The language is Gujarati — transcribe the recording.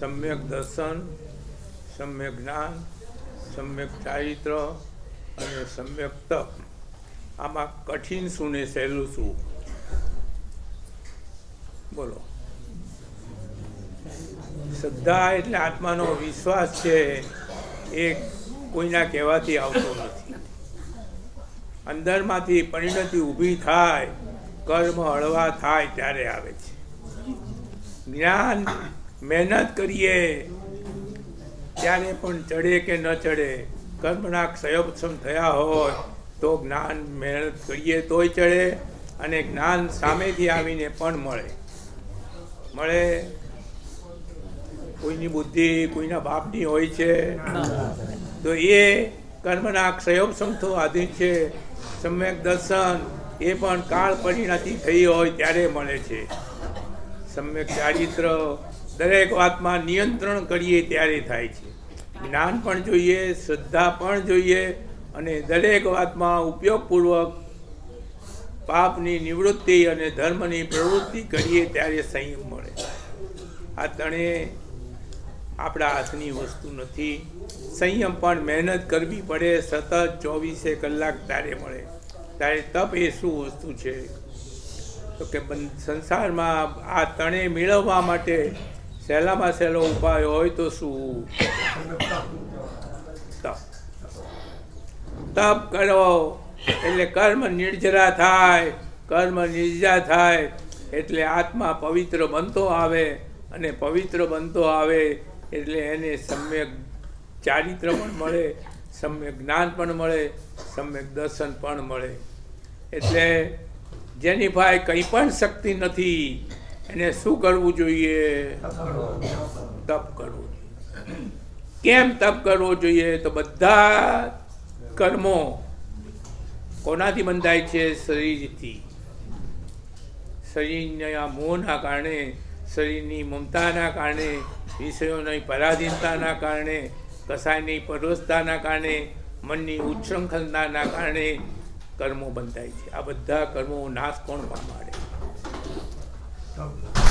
સમ્યક દર્શન સમ્યક જ્ઞાન સમ્યક ચારિત્ર અને સમ્યક તપ આમાં કઠિન શું ને સહેલું શું બોલો. શ્રદ્ધા એટલે આત્માનો વિશ્વાસ છે એ કોઈના કહેવાથી આવતો નથી. અંદરમાંથી પરિણતિ ઊભી થાય, કર્મ હળવા થાય ત્યારે આવે છે. જ્ઞાન મહેનત કરીએ, ત્યારે પણ ચડે કે ન ચડે, કર્મના ક્ષયોપક્ષમ થયા હોય, તો જ્ઞાન મહેનત કરીએ તોય ચડે અને જ્ઞાન સામેથી આવીને પણ મળે. મળે. કોઈની બુદ્ધિ, કોઈના બાપની હોય છે, તો એ કર્મના ક્ષયોપક્ષમ તો આધીન છે. સમ્યક દર્શન એ પણ કાળ પરિણતિ થઈ હોય ત્યારે મળે છે. સમ્યક ચારિત્ર દરેક વાતમાં નિયંત્રણ કરીએ ત્યારે થાય છે. જ્ઞાન પણ જોઈએ, શ્રદ્ધા પણ જોઈએ અને દરેક વાતમાં ઉપયોગપૂર્વક પાપની નિવૃત્તિ અને ધર્મની પ્રવૃત્તિ કરીએ ત્યારે સંયમ મળે. આ ત્રણે આપણા હાથની વસ્તુ નથી. સંયમ પણ મહેનત કરવી પડે, સતત ચોવીસે કલાક ત્યારે મળે. ત્યારે તપ એ શું વસ્તુ છે? તો કે સંસારમાં આ ત્રણે મેળવવા માટે સહેલામાં સહેલો ઉપાય હોય તો શું તપ કરો એટલે કર્મ નિર્જરા થાય કર્મ નિર્જા થાય એટલે આત્મા પવિત્ર બનતો આવે અને પવિત્ર બનતો આવે એટલે એને સમ્યક ચારિત્ર પણ મળે, સમ્યક જ્ઞાન પણ મળે, સમ્યક દર્શન પણ મળે. એટલે જેની ભાઈ કંઈ પણ શક્તિ નથી એને શું કરવું જોઈએ? તપ કરવું જોઈએ. કેમ તપ કરવો જોઈએ? તો બધા કર્મો કોનાથી બંધાય છે? શરીરથી. શરીરના મોહના કારણે, શરીરની મમતાના કારણે, વિષયોની પરાધીનતાના કારણે કસાયની પરોસતાના કારણે, મનની ઉચ્છૃંખલતાના કારણે કર્મો બંધાય છે. આ બધા કર્મો નાશ કોણ પામાડે Double.